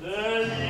del